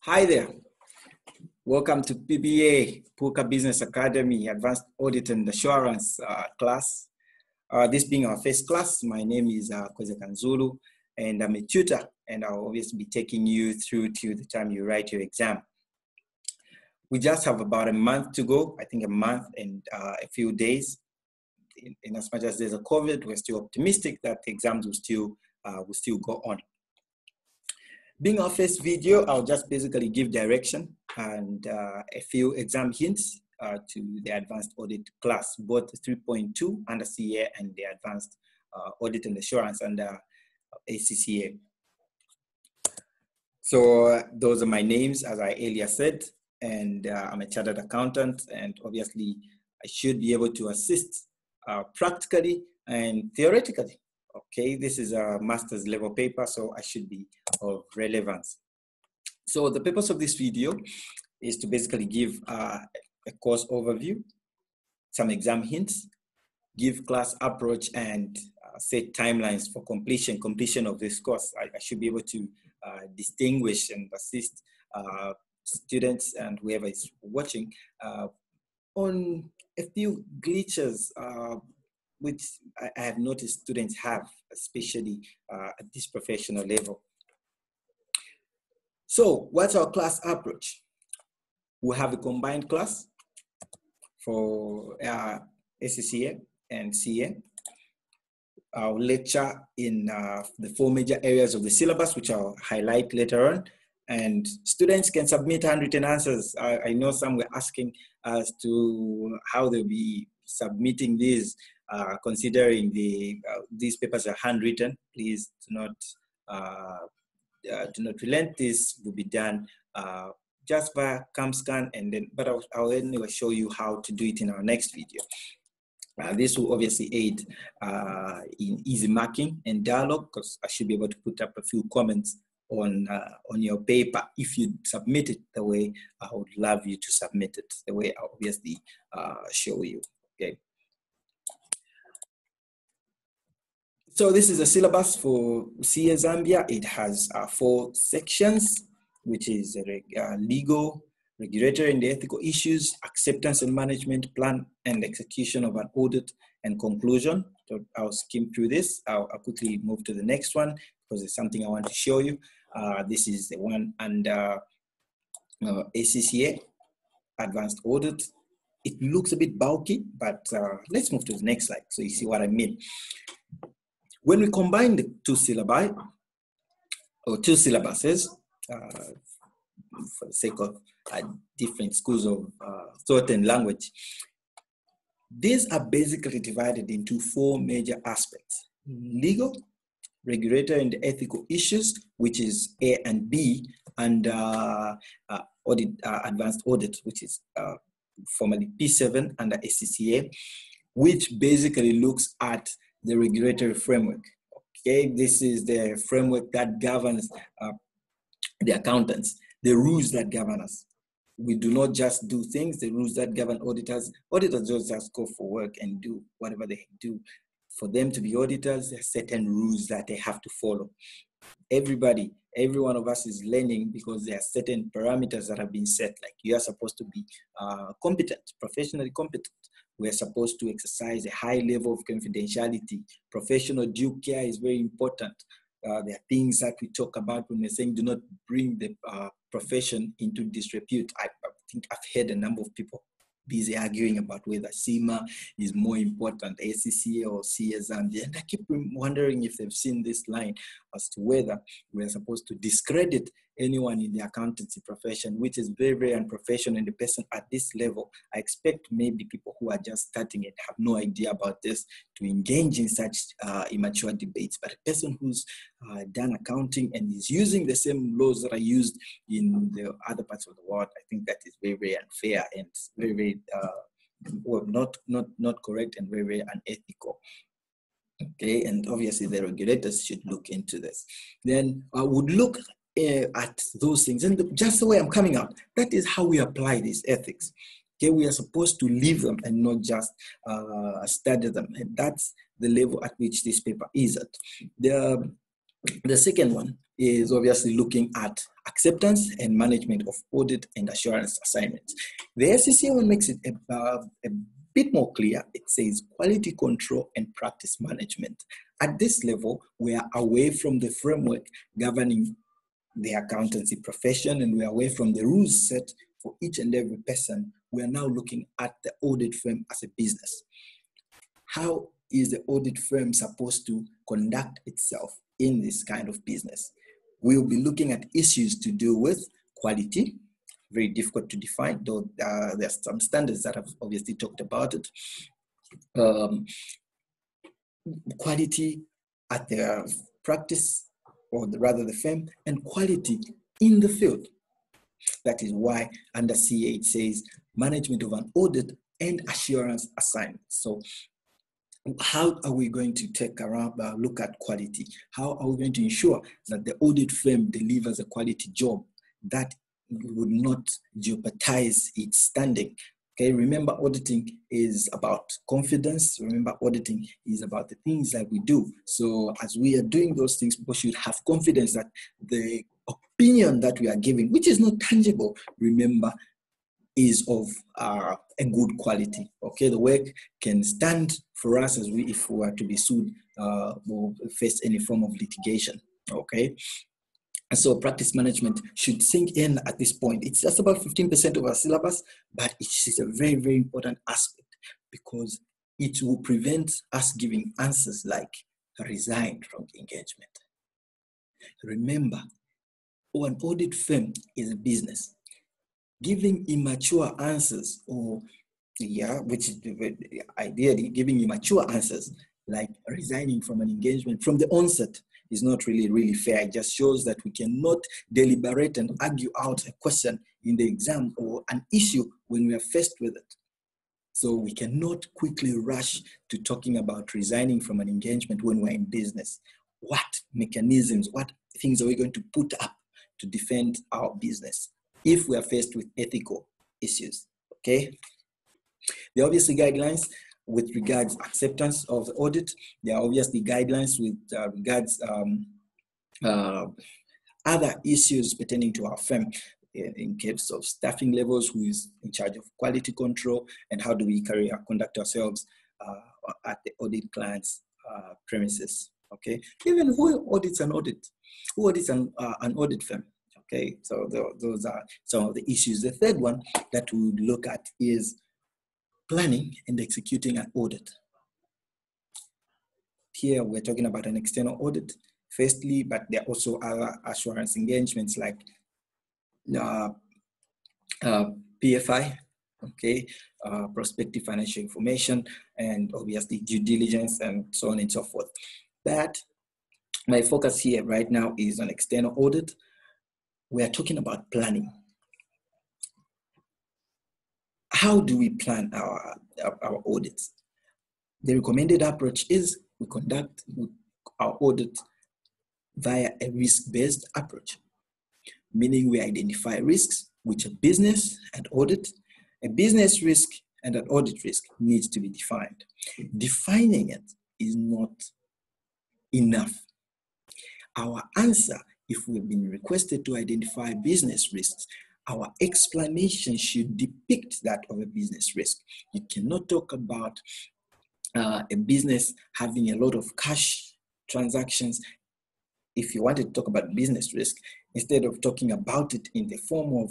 Hi there. Welcome to PBA, Phuka Business Academy Advanced Audit and Assurance uh, class. Uh, this being our first class, my name is uh, Kwezekani Zulu and I'm a tutor and I'll obviously be taking you through to the time you write your exam. We just have about a month to go, I think a month and uh, a few days. In, in, as much as there's a COVID, we're still optimistic that the exams will still, uh, will still go on. Being our first video, I'll just basically give direction and uh, a few exam hints uh, to the advanced audit class, both 3.2 under CA and the advanced uh, audit and assurance under ACCA. So those are my names, as I earlier said, and uh, I'm a chartered accountant, and obviously I should be able to assist uh, practically and theoretically Okay, this is a master's level paper, so I should be of relevance. So the purpose of this video is to basically give uh, a course overview, some exam hints, give class approach and uh, set timelines for completion, completion of this course. I, I should be able to uh, distinguish and assist uh, students and whoever is watching uh, on a few glitches uh, which I have noticed students have, especially uh, at this professional level. So what's our class approach? We have a combined class for uh, ACCA and CA. I'll lecture in uh, the four major areas of the syllabus, which I'll highlight later on. And students can submit handwritten answers. I, I know some were asking as to how they'll be submitting these. Uh, considering the uh, these papers are handwritten, please do not uh, uh, do not relent. This will be done uh, just via CamScan, and then but I'll, I'll, anyway show you how to do it in our next video. this will obviously aid in easy marking and dialogue because I should be able to put up a few comments on uh, on your paper if you submit it the way I would love you to submit it the way I obviously uh, show you okay So this is a syllabus for CA Zambia. It has uh, four sections, which is uh, legal, regulatory and ethical issues, acceptance and management plan, and execution of an audit and conclusion. So I'll skim through this. I'll, I'll, quickly move to the next one because it's something I want to show you. Uh, this is the one under uh, ACCA, advanced audit. It looks a bit bulky, but uh, let's move to the next slide so you see what I mean. When we combine the two syllabi, or two syllabuses, uh, for the sake of uh, different schools of uh, thought and language, these are basically divided into four major aspects. Legal, regulatory and ethical issues, which is A and B, and uh, uh, audit, uh, advanced audit, which is uh, formerly P7 under ACCA, which basically looks at the regulatory framework. Okay, this is the framework that governs uh, the accountants, the rules that govern us. We do not just do things, the rules that govern auditors. Auditors don't just go for work and do whatever they do. For them to be auditors, there are certain rules that they have to follow. Everybody, every one of us is learning because there are certain parameters that have been set. Like you are supposed to be uh, competent, professionally competent we're supposed to exercise a high level of confidentiality. Professional due care is very important. Uh, there are things that we talk about when we're saying do not bring the uh, profession into disrepute. I, I, think I've heard a number of people busy arguing about whether CIMA is more important, ACCA or CA Zambia. And I keep wondering if they've seen this line as to whether we're supposed to discredit anyone in the accountancy profession, which is very, very unprofessional. And the person at this level, I expect maybe people who are just starting it have no idea about this to engage in such uh, immature debates. But a person who's uh, done accounting and is using the same laws that are used in the other parts of the world, I think that is very, very unfair and very, very uh, well, not, not, not correct and very, very unethical. Okay, and obviously the regulators should look into this. Then I would look uh, at those things. And just the way I'm coming out, that is how we apply these ethics. Okay, we are supposed to live them and not just uh, study them. And that's the level at which this paper is at. The The second one is obviously looking at acceptance and management of audit and assurance assignments. The ACCA one makes it a, a bit more clear. It says quality control and practice management. At this level, we are away from the framework governing the accountancy profession and we are away from the rules set for each and every person. We are now looking at the audit firm as a business. How is the audit firm supposed to conduct itself in this kind of business? We'll be looking at issues to do with quality, very difficult to define, though uh, there's some standards that have obviously talked about it. Um, quality at the practice, or the, rather the firm, and quality in the field. That is why under CA it says management of an audit and assurance assignment. So how are we going to take a uh, look at quality? How are we going to ensure that the audit firm delivers a quality job that would not jeopardize its standing? Okay, remember auditing is about confidence. Remember auditing is about the things that we do. So as we are doing those things, people should have confidence that the opinion that we are giving, which is not tangible, remember is of uh, a good quality. Okay, the work can stand for us as we, if we are to be sued uh, or face any form of litigation. Okay, and so practice management should sink in at this point. It's just about 15% of our syllabus, but it is a very, very important aspect because it will prevent us giving answers like resign from engagement. Remember, an audit firm is a business giving immature answers or yeah which is ideally giving immature answers like resigning from an engagement from the onset is not really really fair it just shows that we cannot deliberate and argue out a question in the exam or an issue when we are faced with it so we cannot quickly rush to talking about resigning from an engagement when we're in business what mechanisms what things are we going to put up to defend our business if we are faced with ethical issues. Okay. The are obviously guidelines with regards acceptance of the audit. There are obviously guidelines with uh, regards um, uh, other issues pertaining to our firm in case of staffing levels, who is in charge of quality control, and how do we carry our conduct ourselves uh, at the audit client's uh, premises. Okay, even who audits an audit? Who audits an, uh, an audit firm? Okay, so the, those are some of the issues. The third one that we would look at is planning and executing an audit. Here we're talking about an external audit, firstly, but there are also other assurance engagements like uh, uh, PFI, okay, uh, prospective financial information, and obviously due diligence and so on and so forth. But my focus here right now is on external audit we are talking about planning. How do we plan our, our, our audits? The recommended approach is we conduct our audit via a risk-based approach, meaning we identify risks which a business and audit, a business risk and an audit risk needs to be defined. Defining it is not enough. Our answer if we've been requested to identify business risks, our explanation should depict that of a business risk. You cannot talk about uh, a business having a lot of cash transactions. If you wanted to talk about business risk, instead of talking about it in the form of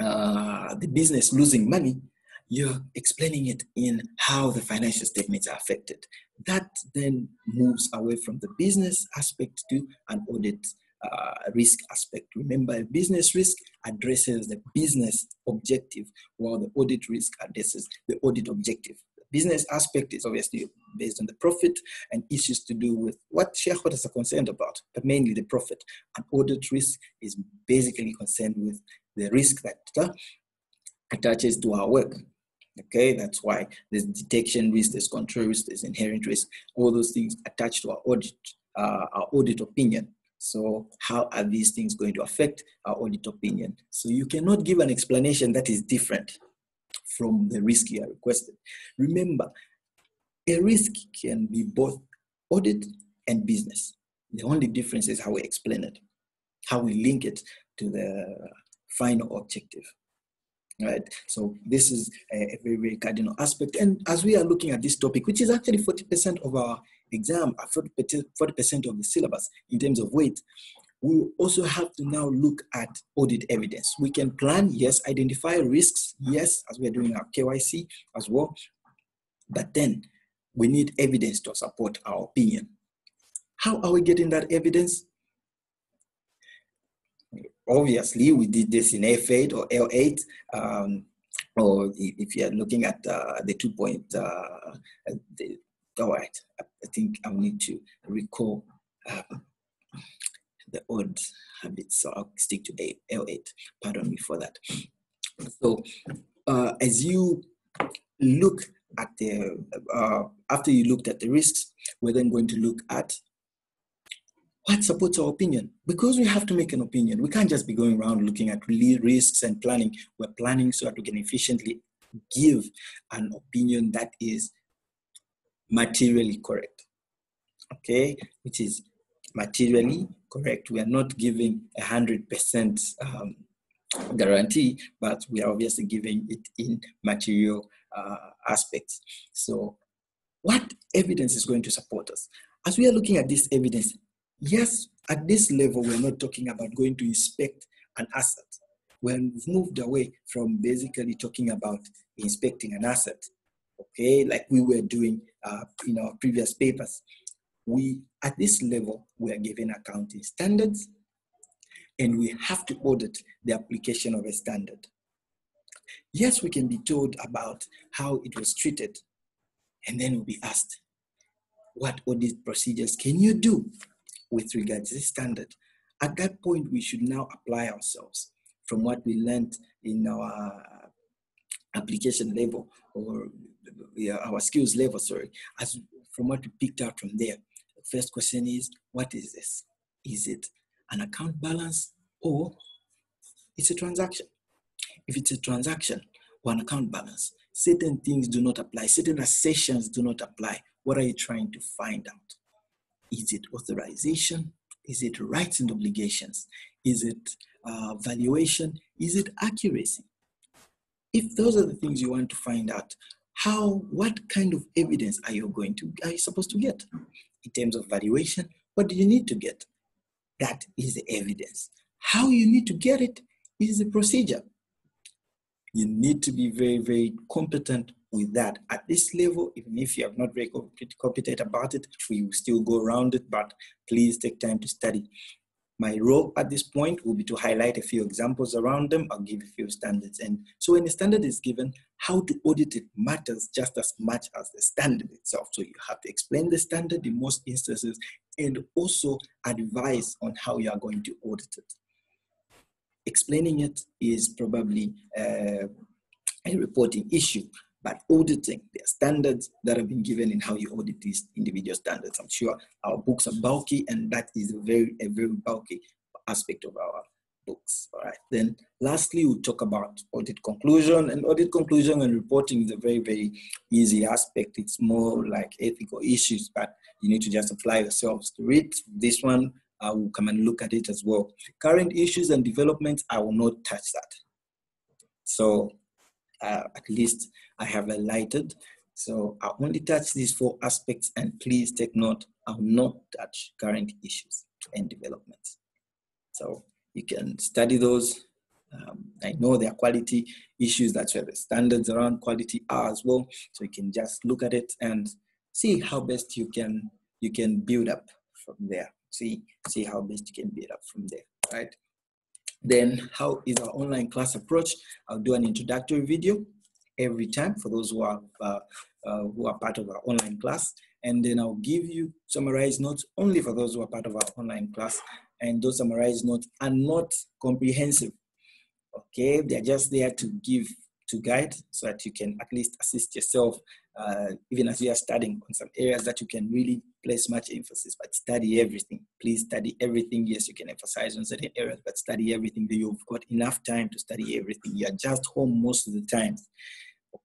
uh, the business losing money, you're explaining it in how the financial statements are affected. That then moves away from the business aspect to an audit uh, risk aspect. Remember, business risk addresses the business objective, while the audit risk addresses the audit objective. The business aspect is obviously based on the profit and issues to do with what shareholders are concerned about, but mainly the profit. An audit risk is basically concerned with the risk that uh, attaches to our work. Okay, that's why there's detection risk, there's control risk, there's inherent risk, all those things attached to our audit, uh, our audit opinion. So how are these things going to affect our audit opinion? So you cannot give an explanation that is different from the risk you are requested. Remember, a risk can be both audit and business. The only difference is how we explain it, how we link it to the final objective. Right. So this is a, very, very cardinal aspect. And as we are looking at this topic, which is actually 40% of our exam, uh, 40% of the syllabus in terms of weight, we also have to now look at audit evidence. We can plan, yes, identify risks, yes, as we're doing our KYC as well, but then we need evidence to support our opinion. How are we getting that evidence? Obviously, we did this in F8 or L8, um, or if you're looking at uh, the two point, uh, the, all right, I think I need to recall um, the old habits, so I'll stick to L8. Pardon me for that. So, uh, as you look at the, uh, after you looked at the risks, we're then going to look at what supports our opinion. Because we have to make an opinion, we can't just be going around looking at risks and planning. We're planning so that we can efficiently give an opinion that is materially correct. Okay, which is materially correct. We are not giving a hundred percent um, guarantee, but we are obviously giving it in material uh, aspects. So, what evidence is going to support us? As we are looking at this evidence, yes, at this level, we're not talking about going to inspect an asset. When we've moved away from basically talking about inspecting an asset, okay, like we were doing uh, in our previous papers, we at this level we are given accounting standards and we have to audit the application of a standard. Yes we can be told about how it was treated and then we'll be asked what audit procedures can you do with regard to this standard at that point we should now apply ourselves from what we learned in our application level or our skills level sorry as from what we picked out from there The first question is, what is this? Is it an account balance or it's a transaction? If it's a transaction or an account balance, certain things do not apply, certain assertions do not apply. What are you trying to find out? Is it authorization? Is it rights and obligations? Is it uh, valuation? Is it accuracy? If those are the things you want to find out, how, what kind of evidence are you going to, are you supposed to get? in terms of valuation, what do you need to get? That is the evidence. How you need to get it is the procedure. You need to be very, very competent with that. At this level, even if you are not very competent about it, we will still go around it, but please take time to study. My role at this point will be to highlight a few examples around them. I'll give a few standards. And so when a standard is given, how to audit it matters just as much as the standard itself. So you have to explain the standard in most instances and also advise on how you are going to audit it. Explaining it is probably uh, a reporting issue, but auditing, there are standards that have been given in how you audit these individual standards. I'm sure our books are bulky, and that is a very, a very bulky aspect of our books. All right. Then lastly, we'll talk about audit conclusion. And audit conclusion and reporting is a very, very easy aspect. It's more like ethical issues, but you need to just apply yourselves to it. This one, I will come and look at it as well. Current issues and developments, I will not touch that. So uh, at least I have highlighted. So I'll only touch these four aspects and please take note, I'll not touch current issues and developments. So you can study those. Um, I know there are quality issues, that's where the standards around quality are as well. So you can just look at it and see how best you can you can build up from there. See, see how best you can build up from there, right? Then how is our online class approach? I'll do an introductory video every time for those who are, uh, uh, who are part of our online class. And then I'll give you summarized notes only for those who are part of our online class. And those summarized notes are not comprehensive. Okay, they're just there to give, to guide so that you can at least assist yourself uh, even as you are studying on some areas that you can really place much emphasis, but study everything. Please study everything. Yes, you can emphasize on certain areas, but study everything. You've got enough time to study everything. You're just home most of the time.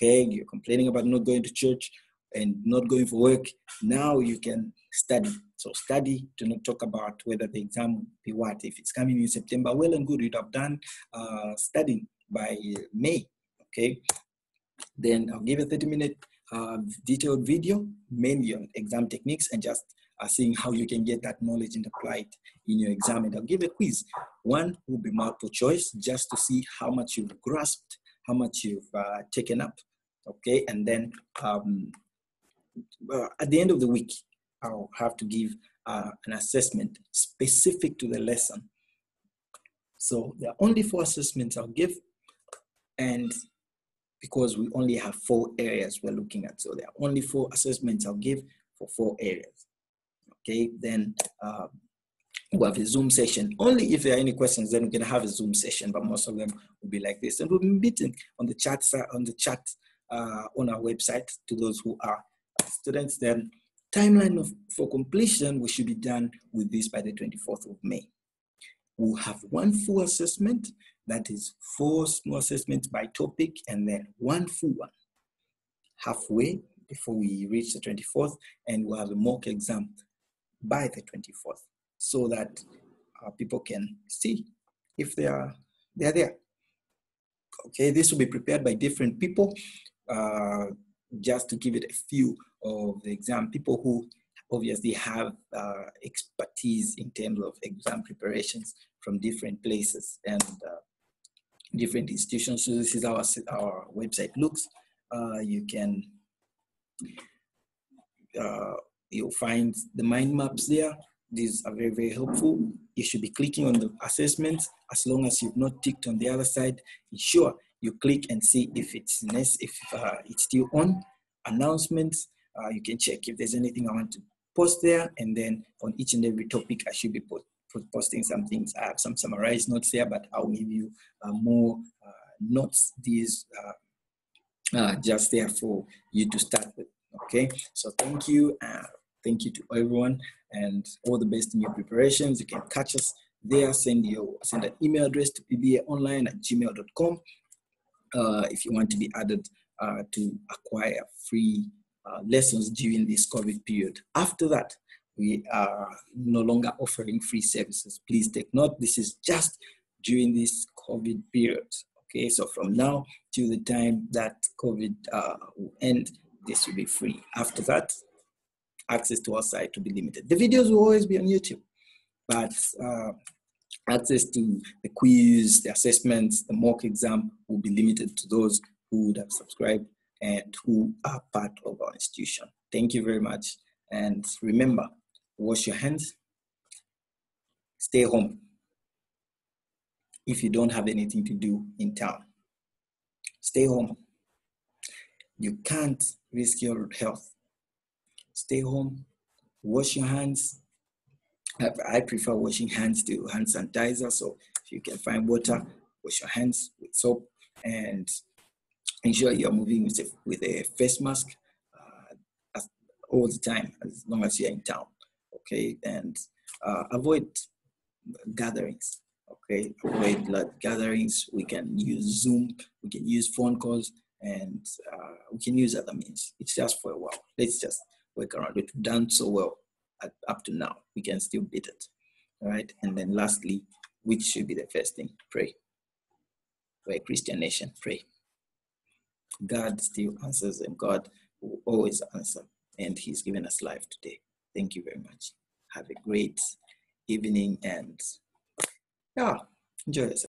Okay, you're complaining about not going to church and not going for work. Now you can study So study, do not talk about whether the exam will be what. If it's coming in September, well and good, you'd have done uh, studying by May, okay? Then I'll give a 30 minute uh, detailed video, mainly on exam techniques and just uh, seeing how you can get that knowledge and apply it in your exam. And I'll give a quiz. One will be multiple choice just to see how much you've grasped, how much you've uh, taken up, okay? And then um, at the end of the week, I'll have to give uh, an assessment specific to the lesson. So there are only four assessments I'll give, and because we only have four areas we're looking at, so there are only four assessments I'll give for four areas. Okay, then uh, we'll have a Zoom session. Only if there are any questions, then we can have a Zoom session, but most of them will be like this. And we'll be meeting on the chat on the chat uh, on our website to those who are students. Then timeline of, for completion, we should be done with this by the 24th of May. We'll have one full assessment, that is four small assessments by topic, and then one full one halfway before we reach the 24th, and we'll have a mock exam by the 24th so that uh, people can see if they are they're there. Okay, this will be prepared by different people. Uh, just to give it a few of the exam people who obviously have uh, expertise in terms of exam preparations from different places and uh, different institutions. So this is how our website looks. Uh, you can, uh, you'll find the mind maps there. These are very, very helpful. You should be clicking on the assessments as long as you've not ticked on the other side. Ensure you click and see if it's next, if uh, it's still on. Announcements, uh, you can check if there's anything I want to post there. And then on each and every topic, I should be posting some things. I have some summarized notes there, but I'll give you uh, more uh, notes. These uh, uh, just there for you to start with. Okay, so thank you. thank you to everyone and all the best in your preparations. You can catch us there. Send your send an email address to pbaonline at gmail.com if you want to be added uh, to acquire free uh, lessons during this COVID period. After that, we are no longer offering free services. Please take note, this is just during this COVID period. Okay, so from now to the time that COVID uh, will end, this will be free. After that, access to our site will be limited. The videos will always be on YouTube, but uh, access to the quiz, the assessments, the mock exam will be limited to those who would have subscribed and who are part of our institution. Thank you very much. And remember, wash your hands, stay home if you don't have anything to do in town. Stay home. You can't risk your health. Stay home, wash your hands, I prefer washing hands to hand sanitizer. So if you can find water, wash your hands with soap and ensure you're moving with a, with a face mask uh, all the time as long as you're in town. Okay, and uh, avoid gatherings. Okay, avoid large gatherings. We can use Zoom, we can use phone calls, and uh, we can use other means. It's just for a while. Let's just work around it. We've done so well up to now. We can still beat it. All right. And then lastly, which should be the first thing? Pray. For a Christian nation, pray. God still answers and God will always answer. And He's given us life today. Thank you very much. Have a great evening and yeah, enjoy yourself.